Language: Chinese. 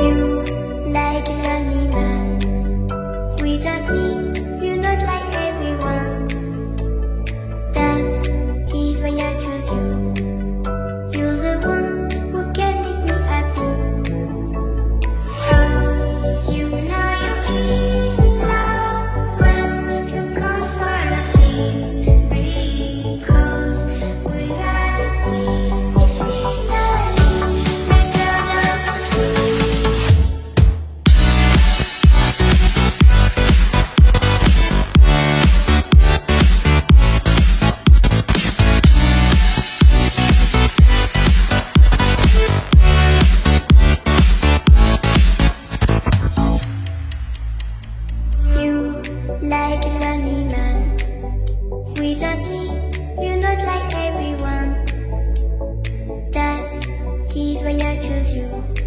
you 结局